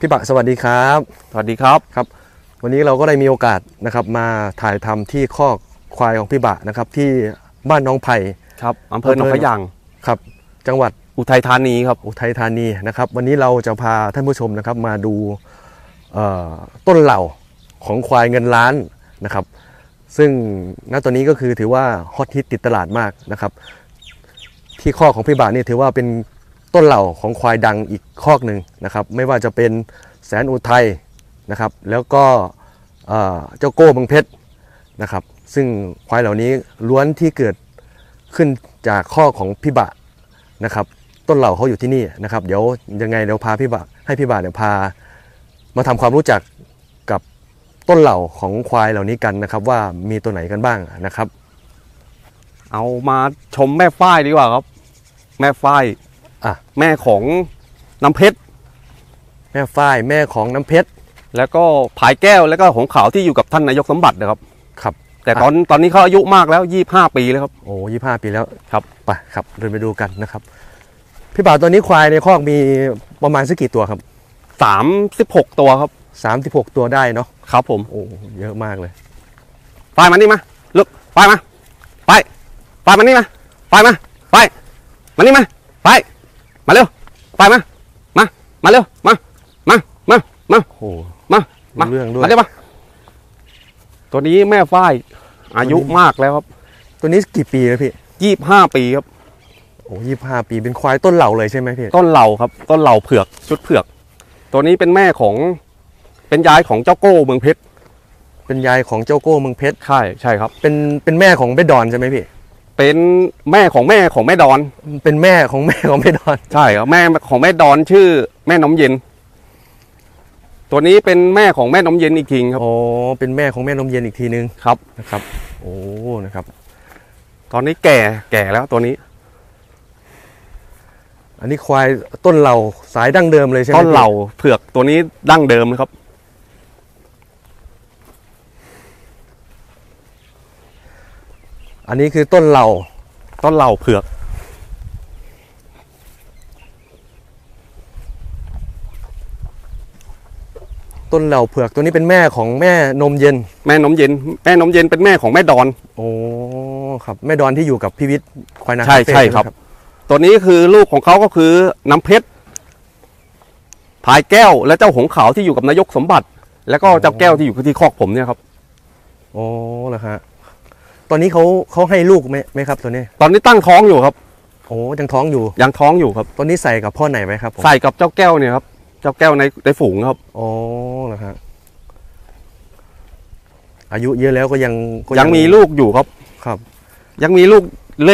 พี่บะสวัสดีครับ สวัสดีครับครับ วันนี้เราก็ได้มีโอกาสนะครับมาถ่ายทำที่คอกควายของพี่บะนะครับที่บ้านน้องไผ่ครับอำเภอหนองขยางครับ จังหวัดอุทัยธานีครับอุทัยธานีนะครับ วันนี้เราจะพาท่านผู้ชมนะครับมาดูเอ่อต้นเหล่าของควายเงินล้านนะครับ ซึ่งณตอนนี้ก็คือถือว่าฮอตฮิตติดตลาดมากนะครับ ที่ข้อกของพี่บาทนี่ถือว่าเป็น ต้นเหล่าของควายดังอีกคอกหนึ่งนะครับ ไม่ว่าจะเป็นแสนอุทัยนะครับ แล้วก็เจ้าโก้เมืองเพชรนะครับ ซึ่งควายเหล่านี้ล้วนที่เกิดขึ้นจากข้อของพี่บาทนะครับ ต้นเหล่าเขาอยู่ที่นี่นะครับ เดี๋ยวยังไงเดี๋ยวพาพี่บาทให้พี่บาทเนี่ยพา มาทำความรู้จักกับต้นเหล่าของควายเหล่านี้กันนะครับ ว่ามีตัวไหนกันบ้างนะครับ เอามาชมแม่ฝ้ายดีกว่าครับ แม่ฝ้าย อะแม่ของน้ำเพชรแม่ฝ้ายแม่ของน้ำเพชรแล้วก็ผายแก้วแล้วก็หงขาวที่อยู่กับท่านนายกสมบัตินะครับ ครับ แต่ตอนตอนนี้เขาอายุมากแล้วยี่ห้าปีแล้วครับโอ้ยี่ห้าปีแล้วครับไปครับเดินไปดูกันนะครับ พี่บ่าวตัวนี้ควายในคอกมีประมาณสักกี่ตัวครับสามสิบหกตัวครับสามสิบหกตัวได้เนาะครับผมโอ้เยอะมากเลยฝ้ายมานี่มาลุกฝ้ายมาไปฝ้ายมานี่มาฝ้ายมาไปมานี่มาไป มาเร็วฝ้ายมา มา มาเร็ว มา มา มา มาโอ้โห มา มารู้เรื่องด้วย มาเร็วมาตัวนี้แม่ฝ้ายอายุมากแล้วครับตัวนี้กี่ปีแล้วพี่ยี่ห้าปีครับ โอ้ยี่ห้าปีเป็นควายต้นเหล่าเลยใช่ไหมพี่ต้นเหล่าครับ ต้นเหล่าเผือกชุดเผือก ตัวนี้เป็นแม่ของ เป็นยายของเจ้าโก้เมืองเพชรเป็นยายของเจ้าโก้เมืองเพชรใช่ใช่ครับ เป็นเป็นแม่ของเบดดอนใช่ไหมพี่ เป็นแม่ของแม่ของแม่ดอน เป็นแม่ของแม่ของเบดดอน ใช่ครับแม่ของแม่ดอนชื่อแม่น้ำเย็น ตัวนี้เป็นแม่ของแม่น้ำเย็นอีกทีครับโอ้เป็นแม่ของแม่นมเย็นอีกทีนึงครับนะครับ โอ้นะครับ ตอนนี้แก่แก่แล้วตัวนี้ อันนี้ควายต้นเหล่าสายดั้งเดิมเลยใช่ไหมต้นเหล่าพี่เผือกตัวนี้ดั้งเดิมนะครับ อันนี้คือต้นเหล่าต้นเหล่าเผือก ต้นเหล่าเผือกตัวนี้เป็นแม่ของแม่นมเย็น แม่น้ำเย็น แม่น้ำเย็นเป็นแม่ของแม่ดอน โอ้ครับแม่ดอนที่อยู่กับพี่วิทย์ควายนาใช่คาเฟ่ใช่ครับไหมตัวนี้คือลูกของเขาก็คือน้ำเพชรพายแก้วและเจ้าหงขาวที่อยู่กับนายกสมบัติ แล้วก็เจ้าแก้วที่อยู่ที่คอกผมเนี่ยครับ โอ้เหรอฮะ ตอนนี้เขาเขาให้ลูกไหมไหมครับตัวนี้ ตอนนี้ตั้งท้องอยู่ครับ โอ้ยังท้องอยู่ ยังท้องอยู่ครับตอนนี้ใส่กับพ่อไหนไหมครับผมใส่กับเจ้าแก้วเนี่ยครับ เจ้าแก้วในในฝูงครับ โอ้เหรอฮะอายุเยอะแล้วก็ยังก็ยังมีลูกอยู่ครับ ครับ ยังมีลูก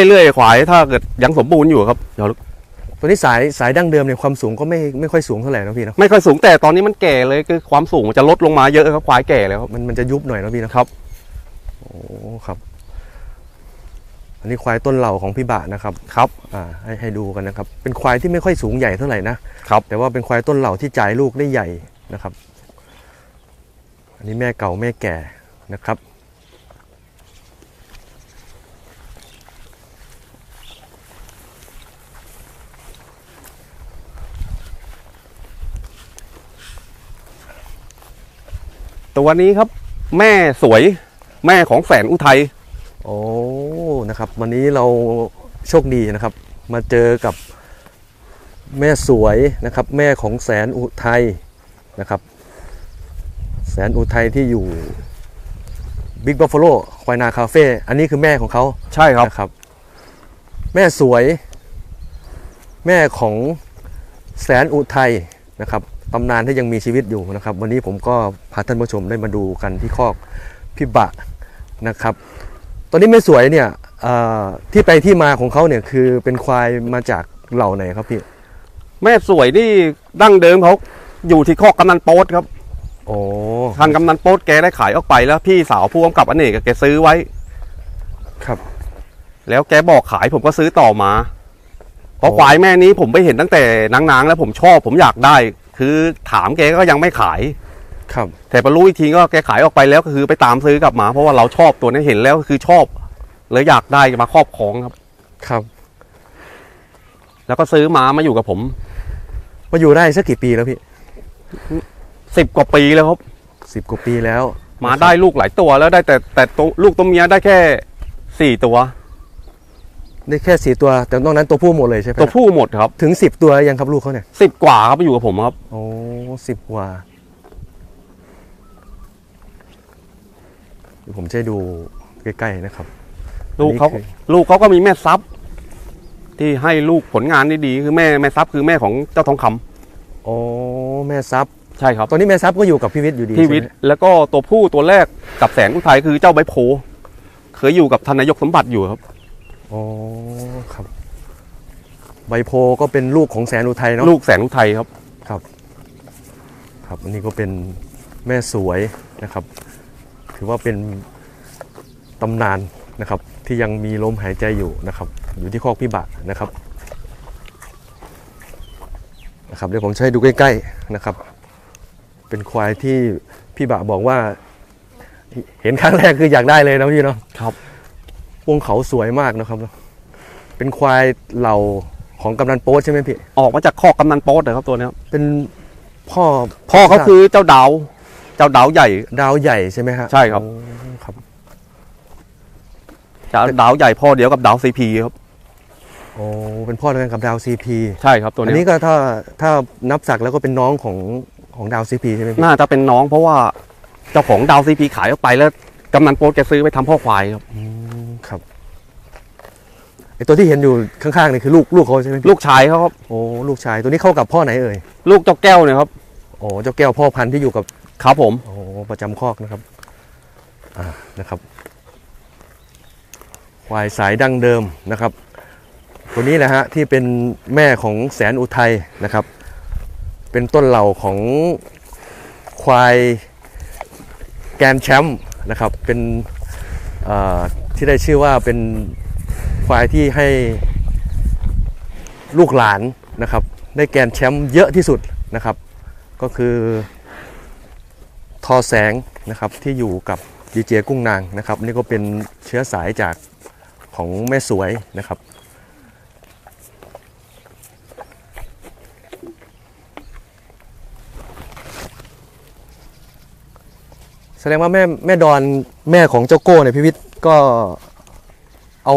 เรื่อยๆควายถ้าเกิดยังสมบูรณ์อยู่ครับเดี๋ยวตัวนี้สายสายดั้งเดิมเนี่ยความสูงก็ไม่ไม่ค่อยสูงเท่าไหร่นะพี่เนาะไม่ค่อยสูงแต่ตอนนี้มันแก่เลยคือความสูงมันจะลดลงมาเยอะครับควายแก่แล้วครับมันมันจะยุบหน่อยนะพี่นะครับ โอ้ครับ อันนี้ควายต้นเหล่าของพี่บะนะครับครับอ่าให้ให้ดูกันนะครับ เป็นควายที่ไม่ค่อยสูงใหญ่เท่าไหร่นะครับ แต่ว่าเป็นควายต้นเหล่าที่จ่ายลูกได้ใหญ่นะครับ อันนี้แม่เก่าแม่แก่นะครับ ตัวนี้ครับ แม่สวยแม่ของแสนอุทัย โอ้นะครับ วันนี้เราโชคดีนะครับ มาเจอกับแม่สวยนะครับ แม่ของแสนอุทัยนะครับ แสนอุทัยที่อยู่บิ๊กบัฟฟ a โลควายนาคาเฟ่อันนี้คือแม่ของเขาใช่ครับนะครับ แม่สวย แม่ของแสนอุทัยนะครับตำนานที่ยังมีชีวิตอยู่นะครับ วันนี้ผมก็พาท่านผู้ชมได้มาดูกันที่คอกพี่บะนะครับ ตอนนี้แม่สวยเนี่ยเอ่อที่ไปที่มาของเขาเนี่ยคือเป็นควายมาจากเหล่าไหนครับพี่ แม่สวยนี่ดั้งเดิมเขาอยู่ที่คอกกำนันโป๊ตครับ โอ้ทางกำนันโป๊ตแกได้ขายออกไปแล้ว พี่สาวผู้กำกับอเนกแกซื้อไว้ ครับ แล้วแกบอกขายผมก็ซื้อต่อมาเพราะโอ้ควายแม่นี้ผมไปเห็นตั้งแต่นางๆแล้วผมชอบผมอยากได้ คือถามแกก็ยังไม่ขาย ครับแต่พอรู้อีกทีก็แกขายออกไปแล้วก็คือไปตามซื้อกลับมา เพราะว่าเราชอบตัวนี้เห็นแล้วก็คือชอบเลยอยากได้มาครอบครองครับ ครับ แล้วก็ซื้อมามาอยู่กับผม มาอยู่ได้สักกี่ปีแล้วพี่สิบกว่าปีแล้วครับสิบกว่าปีแล้ว มาได้ลูกหลายตัวแล้วได้แต่แต่ตัวลูกตัวเมียได้แค่สี่ตัว ได้แค่สี่ตัว แต่นอกนั้นตัวผู้หมดเลยใช่ไหมตัวผู้หมดครับ ถึงสิบตัวยังครับลูกเขาเนี่ยสิบกว่าครับอยู่กับผมครับ โอ้สิบกว่า เดี๋ยวผมจะให้ดูใกล้ๆนะครับ ลูกเขาอันนี้คือ ลูกเขาก็มีแม่ซับที่ให้ลูกผลงานได้ดี คือแม่แม่ซับคือแม่ของเจ้าทองคำโอ้แม่ซับใช่ครับตอนนี้แม่ซับก็อยู่กับพี่วิทย์อยู่ดีพี่วิทย์ใช่ไหมแล้วก็ตัวผู้ตัวแรกกับแสนอุทัยคือเจ้าใบโพเคยอยู่กับทานนายกสมบัติอยู่ครับโอ้ครับ ใบโพก็เป็นลูกของแสนอุทัยเนาะลูกแสนอุทัยครับ ครับ ครับอันนี้ก็เป็นแม่สวยนะครับ ถือว่าเป็นตำนานนะครับ ที่ยังมีลมหายใจอยู่นะครับ อยู่ที่คอกพี่บะนะครับนะครับเดี๋ยวผมจะให้ดูใกล้ๆนะครับ เป็นควายที่พี่บะบอกว่า เห็นครั้งแรกคืออยากได้เลยนะพี่เนาะครับวงเขาสวยมากนะครับ เป็นควายเหล่าของกำนันโป๊ตใช่ไหมพี่ออกมาจากคอกกำนันโป๊ตนะครับตัวเนี้ยเป็นพ่อพ่อเขาคือเจ้าดาวเจ้าดาวใหญ่ ดาวใหญ่ใช่ไหมฮะใช่ครับ โอ้ครับเจ้าดาวใหญ่พ่อเดียวกับดาวซีพีครับโอ้เป็นพ่อเดียวกันกับดาวซีพีใช่ครับตัวอันเนี้นี้ยก็ถ้าถ้านับศักดิ์แล้วก็เป็นน้องของของดาวซีพีใช่ไหมพี่น่าจะเป็นน้องเพราะว่าเจ้าของดาวซีพีขายออกไปแล้วกำนันโป๊ตแกซื้อไปทำพ่อควายครับอืมครับไอตัวที่เห็นอยู่ข้างๆนี่คือลูกลูกเขาใช่ไหมพี่ลูกชายเขาครับโอ้ลูกชายตัวนี้เข้ากับพ่อไหนเอ่ยลูกเจ้าแก้วเนี่ยครับ โอ้เจ้าแก้วพ่อพันธุ์ที่อยู่กับครับผมโอ้ประจำคอกนะครับอ่านะครับควายสายดั้งเดิมนะครับ ตัวนี้นะฮะที่เป็นแม่ของแสนอุทัยนะครับ เป็นต้นเหล่าของควายแกรนด์แชมป์นะครับเป็นเอ่อที่ได้ชื่อว่าเป็นควายที่ให้ลูกหลานนะครับ ได้แกรนด์แชมป์เยอะที่สุดนะครับ ก็คือทอแสงนะครับที่อยู่กับดีเจกุ้งนางนะครับ นี่ก็เป็นเชื้อสายจากของแม่สวยนะครับ แสดงว่าแม่แม่ดอนแม่ของเจ้าโก้เนี่ยพี่วิทย์ก็เอา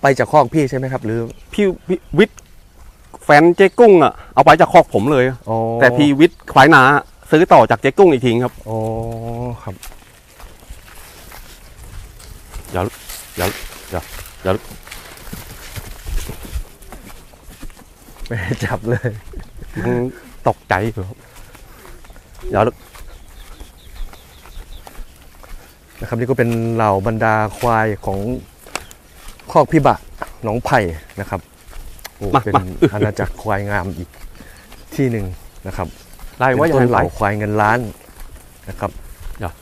ไปจากคอกพี่ใช่ไหมครับ หรือพี่พิวิทย์ แฟนเจ๊กุ้งอะเอาไปจากคอกผมเลย อ๋อแต่พี่วิทย์ควายนาซื้อต่อจากเจ๊กุ้งอีกทีครับ อ๋อครับเดี๋ยวเดี๋ยวเดี๋ยวเดี๋ยวไม่ได้จับเลย มันตกใจอยู่ครับเดี๋ยวนะครับนี่ก็เป็นเหล่าบรรดาควายของคอกพิบะหนองไผ่นะครับ โอ้เป็นอาณาจักรควายงามอีกที่หนึ่งนะครับไล่ว่าเป็นอย่าต้นให้เหไหลล่าควายเงินล้านนะครับเดี๋ยว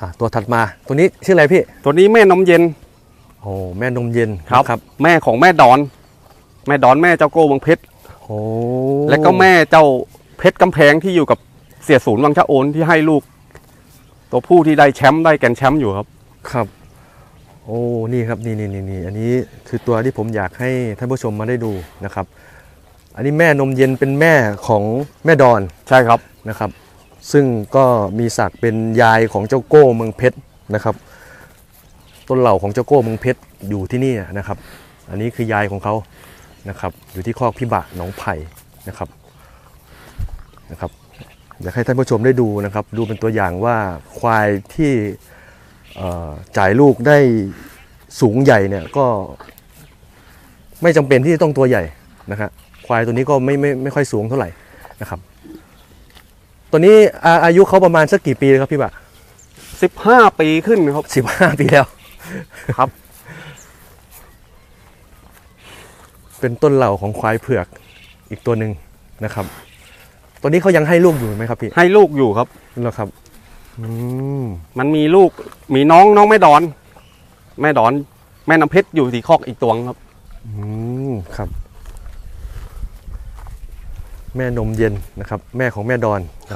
อะตัวถัดมาตัวนี้ชื่ออะไรพี่ ตัวนี้แม่นมเย็นโอ้แม่นมเย็นครับนะครับแม่ของแม่ดอน แม่ดอนแม่เจ้าโก้วังเพชรโอ้และก็แม่เจ้าเพชรกำแพงที่อยู่กับเสียศูนย์วังชะโอนที่ให้ลูก ตัวผู้ที่ได้แชมป์ได้แกรนด์แชมป์อยู่ครับ ครับ โอ้ นี่ครับ นี่นี่นี่นี่อันนี้คือตัวที่ผมอยากให้ท่านผู้ชมมาได้ดูนะครับ อันนี้แม่นมเย็นเป็นแม่ของแม่ดอนใช่ครับนะครับ ซึ่งก็มีศักดิ์เป็นยายของเจ้าโก้เมืองเพชรนะครับ ต้นเหล่าของเจ้าโก้เมืองเพชรอยู่ที่นี่นะครับ อันนี้คือยายของเขานะครับ อยู่ที่คอกพิบะหนองไผ่นะครับนะครับ อยากให้ท่านผู้ชมได้ดูนะครับ ดูเป็นตัวอย่างว่าควายที่เอ่อจ่ายลูกได้สูงใหญ่เนี่ยก็ไม่จำเป็นที่จะต้องตัวใหญ่นะครับควายตัวนี้ก็ไม่ไม่ไม่ค่อยสูงเท่าไหร่นะครับ ตัวนี้อาอายุเขาประมาณสักกี่ปีครับพี่บะ15ปีขึ้นนะครับสิบห้าปีแล้วครับ เป็นต้นเหล่าของควายเผือกอีกตัวหนึ่งนะครับ ตัวนี้เขายังให้ลูกอยู่ไหมครับพี่ให้ลูกอยู่ครับเหรอครับอืมมันมีลูกมีน้องน้องแม่ดอน แม่ดอน แม่น้ำเพชรอยู่ที่คอกอีกตัวครับอืมครับ แม่นมเย็นนะครับ แม่ของแม่ดอนนะ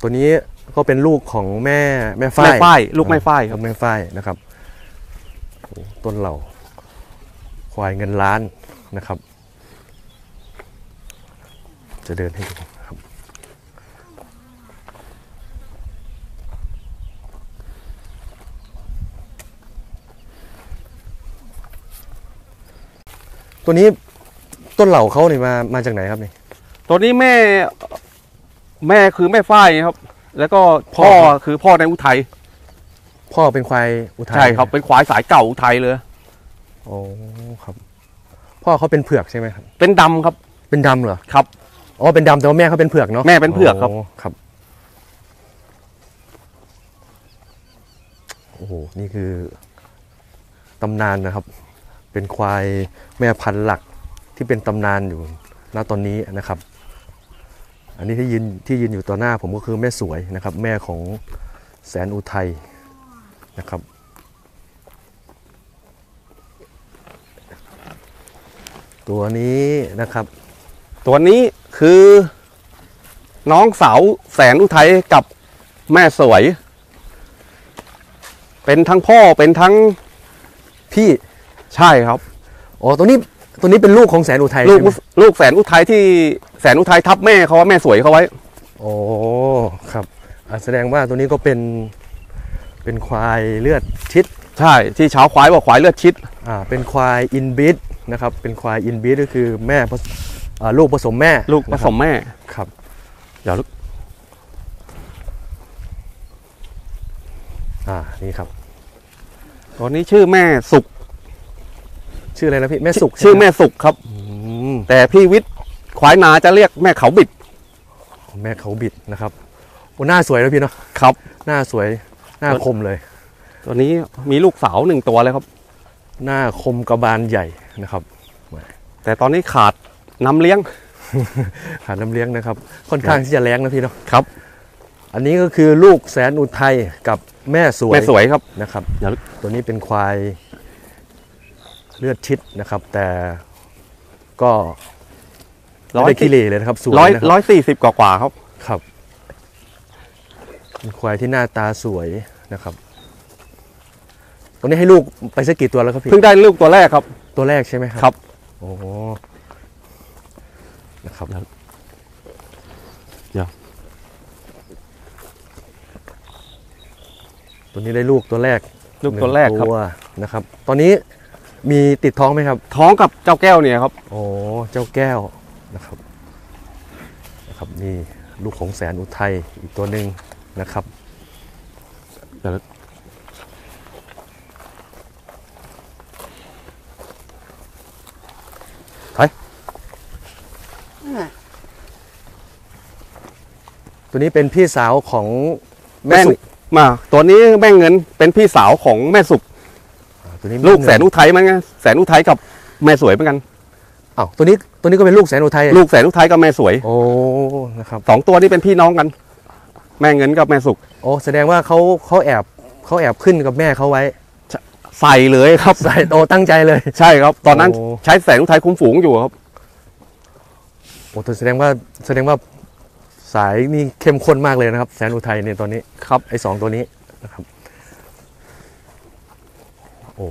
ตัวนี้ก็เป็นลูกของแม่แม่ฝ้าแม่ยฝ้ายลูกแม่ฝ้ายครับแม่ฝ้ายนะครับโอ้ต้นเหล่าควายเงินล้านนะครับ จะเดินให้ดูครับ ตัวนี้ต้นเหล่าเขาเนี่ยมามาจากไหนครับนี่ตัวนี้แม่แม่คือแม่ฝ้ายครับ แล้วก็พ่อพ่อครับคือพ่อในอุทัยพ่อเป็นควายอุทัยใช่ครับเป็นควายสายเก่าอุทัยเลยโอ้ครับ พ่อเขาเป็นเผือกใช่ไหมครับ เป็นดำครับ เป็นดำเหรอครับ อ๋อเป็นดำแต่ว่าแม่เขาเป็นเผือกเนาะแม่เป็นเผือกครับ โครับโอ้โหนี่คือตำนานนะครับ เป็นควายแม่พันธุ์หลักที่เป็นตำนานอยู่ณตอนนี้นะครับ อันนี้ที่ยืนที่ยืนอยู่ต่อหน้าผมก็คือแม่สวยนะครับ แม่ของแสนอุทัยนะครับ ตัวนี้นะครับ ตัวนี้คือน้องสาวแสนอุทัยกับแม่สวย เป็นทั้งพ่อเป็นทั้งพี่ใช่ครับ อ๋อตัวนี้ตัวนี้เป็นลูกของแสนอุทัยลูกใช่ไหมลูกแสนอุทัยที่แสนอุทัยทับแม่เขาว่าแม่สวยเขาไว้ โอ้ครับอะแสดงว่าตัวนี้ก็เป็นเป็นควายเลือดชิด ใช่ ที่เช้าควายบอกควายเลือดชิด อ่าเป็นควายอินบิดนะครับเป็นควายอินบิดก็คือแม่ผสอ่า ลูกผสมแม่ ลูกผสมแม่ ครับ เดี๋ยวลูก อ่า นี่ครับตัวนี้ชื่อแม่สุก ชื่ออะไรนะพี่ แม่สุก ชื่อใไหแม่สุกครับอืมแต่พี่วิทย์ควายนาจะเรียกแม่เขาบิด แม่เขาบิดนะครับ โอ้หน้าสวยนะพี่เนาะ ครับ หน้าสวย หน้าคมเลย ตัวนี้มีลูกสาวหนึ่งตัวเลยครับ หน้าคมกระบาลใหญ่นะครับ แต่ตอนนี้ขาด น้ำเลี้ยง ขาดน้ำเลี้ยงนะครับ ค่อนข้างที่จะแรงนะพี่เนาะครับ อันนี้ก็คือลูกแสนอุทัยกับแม่สวยแม่สวยครับนะครับเดี๋ยวตัวนี้เป็นควายเลือดชิดนะครับ แต่ก็ไม่ได้ขี้เหร่เลยนะครับสวยร้อยนะครับร้อยสี่สิบกว่าๆครับครับเป็นควายที่หน้าตาสวยนะครับตัวนี้ให้ลูกไปสักกี่ตัวแล้วครับพี่เพิ่งได้ลูกตัวแรกครับ ตัวแรกใช่ไหมครับครับ โอ้โห นะครับเดี๋ยวตัวนี้ได้ลูกตัวแรกลูกตัวแรกครับ หนึ่งตัวนะครับ ตอนนี้มีติดท้องไหมครับ ท้องกับเจ้าแก้วเนี่ยครับโอ้เจ้าแก้วนะครับนะครับนี่ลูกของแสนอุทัยอีกตัวหนึ่งนะครับเดี๋ยว ตัวนี้เป็นพี่สาวของแม่แม่สุกมาตัวนี้แม่เงินเป็นพี่สาวของแม่สุกอ่าตัวนี้ลูกแสนอุทัยมันไงแสนอุทัยกับแม่สวยเหมือนกันอ้าวตัวนี้ตัวนี้ก็เป็นลูกแสนอุทัยลูกแสนอุทัยกับแม่สวย โอ้นะครับสองตัวนี้เป็นพี่น้องกัน แม่เงินกับแม่สุกโอ้แสดงว่าเขาเขาแอบเขาแอบขึ้นกับแม่เขาไว้ใส่เลยครับใส่โตตั้งใจเลย ใช่ครับ ตอนนั้นโอ้ใช้แสนอุทัยคุ้มฝูงอยู่ครับโอ้แสดงว่าแสดงว่า สายนี่เข้มข้นมากเลยนะครับ แสนอุทัยเนี่ยตอนนี้ครับไอ้สองตัวนี้นะครับโอ้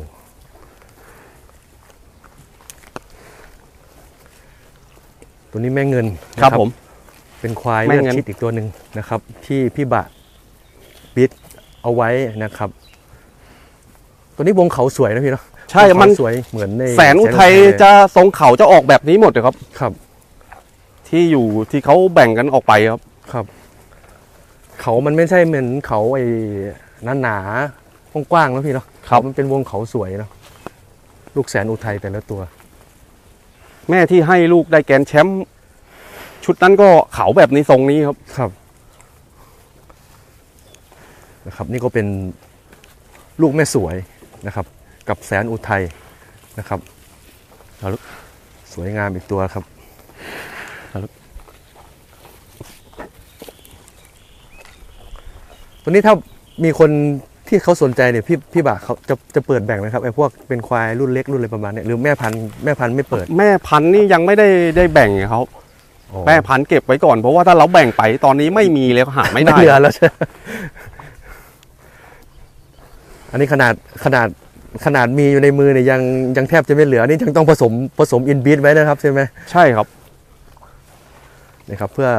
ตัวนี้แม่เงินนะครับผม เป็นควายแม่เลือดเงินชิดอีกตัวหนึ่งนะครับ ที่พี่บะบิดเอาไว้นะครับ ตัวนี้วงเขาสวยนะพี่เนาะใช่วงเขามันสวยเหมือนในแสนอุทัยเลยจะทรงเขาจะออกแบบนี้หมดเลยครับครับ ที่อยู่ที่เขาแบ่งกันออกไปครับ ครับ เขามันไม่ใช่เหมือนเขาไอ้หนาหนาๆกว้างๆแล้วพี่เนาะครับ มันเป็นวงเขาสวยเนาะลูกแสนอุทัยแต่ละตัว แม่ที่ให้ลูกได้แกรนด์แชมป์ชุดนั้นก็เขาแบบนี้ทรงนี้ครับ ครับ นะครับ นี่ก็เป็นลูกแม่สวยนะครับ กับแสนอุทัยนะครับเอาลูกสวยงามอีกตัวครับ เอาลูกตัวนี้ถ้ามีคนที่เขาสนใจเนี่ยพี่พี่บ่าเขาจะจะเปิดแบ่งไหมครับไอ้พวกเป็นควายรุ่นเล็กรุ่นอะไรประมาณเนี้ยหรือแม่พันธุ์แม่พันธุ์ไม่เปิด แม่พันธุ์นี่ยังไม่ได้ได้แบ่งเขาอ๋อแม่พันธุ์เก็บไว้ก่อนเพราะว่าถ้าเราแบ่งไปตอนนี้ไม่มีเลยหาไม่ได้ เหลือแล้วใช่ไหมอันนี้ขนาดขนาดขนาดมีอยู่ในมือเนี่ยยังยังแทบจะไม่เหลือนี่ยังต้องผสมผสมอินบีทไว้นะครับใช่ไหม ใช่ครับ นะครับเพื่อ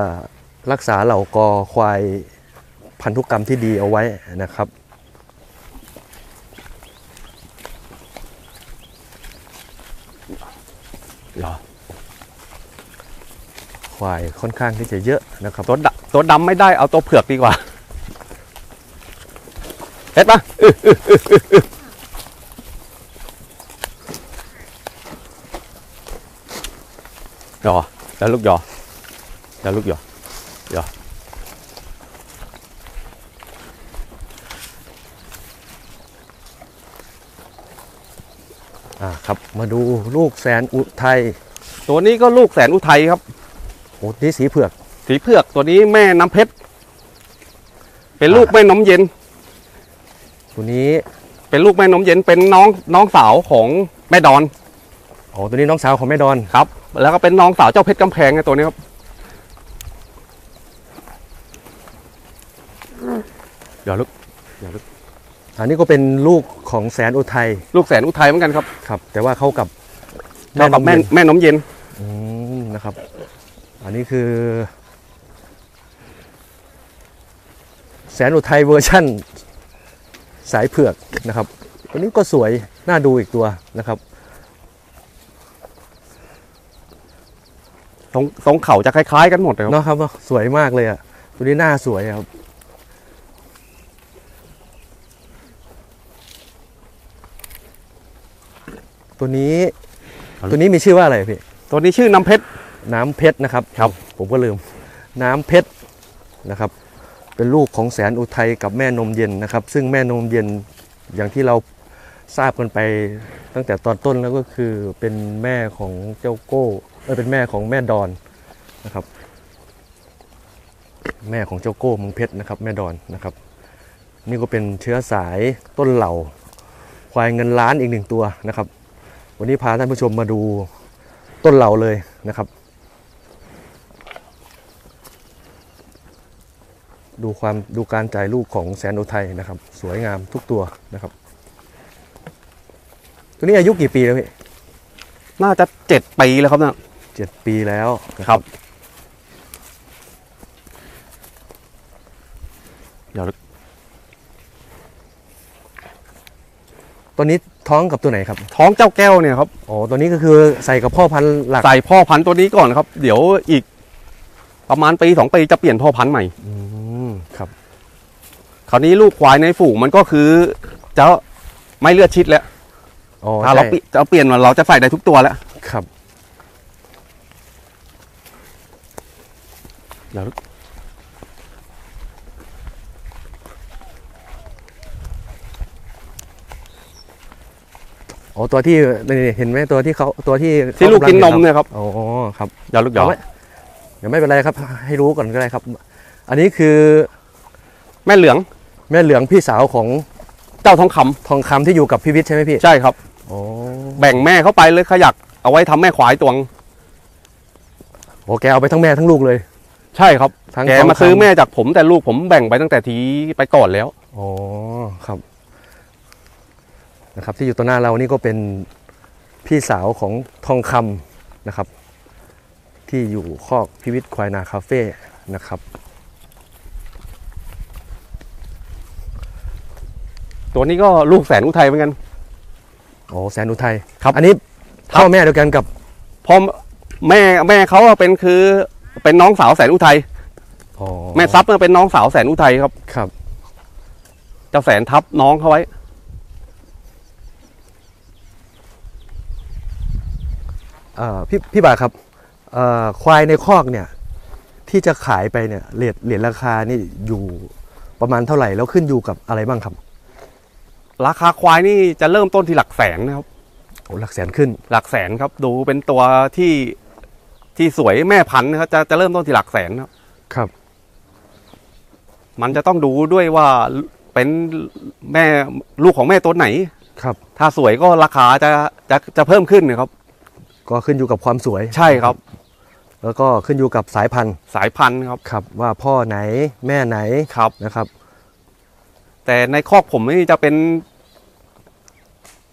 รักษาเหล่ากอควายพันธุกรรมที่ดีเอาไว้นะครับเหรอควายค่อนข้างที่จะเยอะนะครับตัวดำตัวดำไม่ได้เอาตัวเผือกดีกว่าเฮ็ดปะอื้ออื้ออื้ออื้ออื้อหยอแล้วลูกหยอ แล้วลูกหยออ่าครับมาดูลูกแสนอุทัยตัวนี้ก็ลูกแสนอุทัยครับโอ้นี่สีเผือก สีเผือกตัวนี้แม่น้ำเพชรเป็นลูกแม่น้ำเย็น ตัวนี้เป็นลูกแม่น้ำเย็นเป็นน้องน้องสาวของแม่ดอนโอ้ตัวนี้น้องสาวของแม่ดอนครับ แล้วก็เป็นน้องสาวเจ้าเพชรกำแพงไงตัวนี้ครับ เดี๋ยวลูกอันนี้ก็เป็นลูกของแสนอุทัยลูกแสนอุทัยเหมือนกันครับครับ แต่ว่าเข้ากับเท่ากับแม่นมเย็นแม่น้ำเย็นอืมนะครับ อันนี้คือ แสนอุทัยเวอร์ชั่น สายเผือกนะครับตัวนี้ก็สวยน่าดูอีกตัวนะครับตรงตรงเข่าจะคล้ายๆกันหมดเลยครับเนาะครับเนาะสวยมากเลยอะตัวนี้หน้าสวยครับ ตัวนี้ตัวนี้มีชื่อว่าอะไรพี่ ตัวนี้ชื่อน้ำเพชร น้ำเพชรนะครับครับ ผมก็ลืม น้ำเพชรนะครับ เป็นลูกของแสนอุทัยกับแม่นมเย็นนะครับ ซึ่งแม่นมเย็นอย่างที่เราทราบกันไปตั้งแต่ตอนต้นแล้วก็คือเป็นแม่ของเจ้าโก้เออเป็นแม่ของแม่ดอนนะครับ แม่ของเจ้าโก้เมืองเพชรนะครับ แม่ดอนนะครับ นี่ก็เป็นเชื้อสายต้นเหล่า ควายเงินล้านอีกหนึ่งตัวนะครับ วันนี้พาท่านผู้ชมมาดูต้นเหล่าเลยนะครับ ดูความดูการจ่ายลูกของแสนอุทัยนะครับ สวยงามทุกตัวนะครับ ตัวนี้อายุกี่ปีแล้วพี่น่าจะเจ็ดปีแล้วครับเนี่ยเจ็ดปีแล้วนะครับ เดี๋ยวตัวนี้ ท้องกับตัวไหนครับ ท้องเจ้าแก้วเนี่ยครับอ๋อตัวนี้ก็คือใส่กับพ่อพันธุ์หลักใส่พ่อพันธุ์ตัวนี้ก่อนครับ เดี๋ยวอีกประมาณปีสองปีจะเปลี่ยนพ่อพันธุ์ใหม่อืมครับ คราวนี้ลูกควายในฝูงมันก็คือจะไม่เลือดชิดแล้วอ๋อถ้าเราใช่เปลี่ยนจะเปลี่ยนเราจะใส่ได้ทุกตัวแล้วครับ เดี๋ยว ตัวที่นี่เห็นไหมตัวที่เขาตัวที่ที่ลูกกินนมขาำงเนี่ยครับอ๋อครับเดี๋ยวลูกหยอเอาไว้เดี๋ยวไม่เป็นไรครับ ให้รู้ก่อนก็ได้ครับ อันนี้คือ แม่เหลือง แม่เหลืองพี่สาวของเจ้าทองคำทองคำที่อยู่กับพี่วิทย์ใช่ไหมพี่ใช่ครับอ๋อแบ่งแม่เข้าไปเลยขยักเอาไว้ทำแม่ควายตวงโอ้แกเอาไปทั้งแม่ทั้งลูกเลย ใช่ครับทั้งแกทองมาซื้อคำแม่จากผมแต่ลูกผมแบ่งไปตั้งแต่ทีไปก่อนแล้วอ๋อครับ นะครับที่อยู่ต่อหน้าเรานี่ก็เป็นพี่สาวของทองคำนะครับ ที่อยู่คอกพิวิทย์ควายนาคาเฟ่นะครับ ตัวนี้ก็ลูกแสนอุทัยเหมือนกันโอ้แสนอุทัยครับอันนี้พ่อแม่เดียวกันกับพอแม่แม่เขาอะเป็นคือเป็นน้องสาวแสนอุทัยอ๋อแม่ซับเป็นน้องสาวแสนอุทัยครับครับ เจ้าแสนทับน้องเขาไว้ เอ่อ พี่พี่บาทครับเอ่อควายในคอกเนี่ยที่จะขายไปเนี่ยเหรียญเหรียญราคานี่อยู่ประมาณเท่าไหร่แล้วขึ้นอยู่กับอะไรบ้างครับ ราคาควายนี่จะเริ่มต้นที่หลักแสนนะครับโอ้หลักแสนขึ้น หลักแสนครับ ดูเป็นตัวที่ที่สวยแม่พันธุ์นะครับจะจะเริ่มต้นที่หลักแสนครับครับ มันจะต้องดูด้วยว่าเป็นแม่ลูกของแม่ตัวไหนครับ ถ้าสวยก็ราคาจะจะจะเพิ่มขึ้นนะครับ ก็ขึ้นอยู่กับความสวย ใช่ครับ แล้วก็ขึ้นอยู่กับสายพันธุ์สายพันธุ์ครับครับ ว่าพ่อไหนแม่ไหนครับ นะครับ แต่ในคอกผมนี่จะเป็น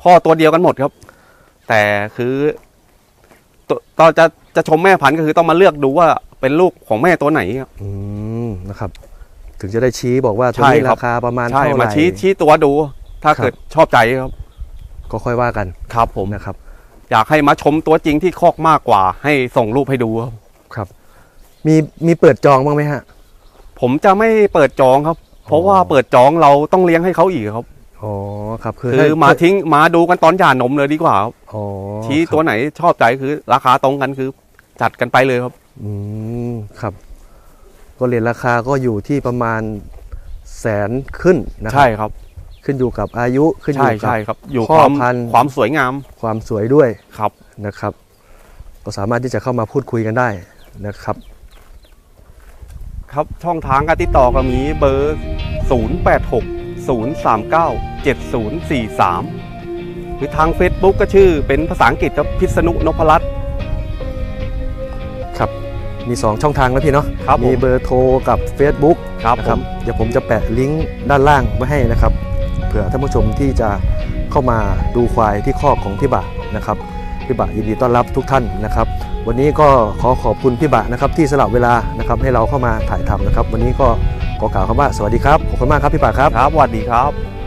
พ่อตัวเดียวกันหมดครับ แต่คือตัวตอนจะจะชมแม่พันธุ์ก็คือต้องมาเลือกดูว่าเป็นลูกของแม่ตัวไหนครับอืมนะครับ ถึงจะได้ชี้บอกว่าตัวใช่นี้ครับราคาประมาณใช่เท่าไหร่มาชี้ชี้ตัวดู ถ้าครับเกิดชอบใจครับ ก็ค่อยว่ากันครับผมนะครับ อยากให้มาชมตัวจริงที่คอกมากกว่า ให้ส่งรูปให้ดูครับครับ มีมีเปิดจองบ้างไหมฮะ ผมจะไม่เปิดจองครับ เพราะว่าเปิดจองเราต้องเลี้ยงให้เขาอีกครับอ๋อครับ คือคือให้มาทิ้งมาดูกันตอนหย่านมเลยดีกว่าครับอ๋อชี้ครับตัวไหนชอบใจคือราคาตรงกันคือจัดกันไปเลยครับ อืมครับ ก็เรียนราคาก็อยู่ที่ประมาณแสนขึ้นนะครัใช่ครับ ขึ้นอยู่กับอายุขึ้นอใช่ยู่กัใช่บครับอยู่พ่อความพันธุ์ความสวยงามความสวยด้วยครับนะครับ ก็สามารถที่จะเข้ามาพูดคุยกันได้นะครับ ครับช่องทางการติดต่อก็มีเบอร์ 086 039 7043 หรือทาง Facebook ก็ชื่อเป็นภาษาอังกฤษครับพิษณุนพรัตน์ครับมี 2 ช่องทางแล้วพี่เนาะครับผมมีเบอร์โทรกับ Facebook ครับนะผมเดี๋ยวผมจะแปะลิงก์ด้านล่างไว้ให้นะครับ เผื่อท่านผู้ชมที่จะเข้ามาดูควายที่คอกของพี่บะนะครับพี่บะยินดีต้อนรับทุกท่านนะครับ วันนี้ก็ขอขอบคุณพี่บะนะครับที่สละเวลานะครับให้เราเข้ามาถ่ายทำนะครับ วันนี้ก็ขอกล่าวคำว่าสวัสดีครับขอบคุณมากครับพี่บะครับครับสวัสดีครับ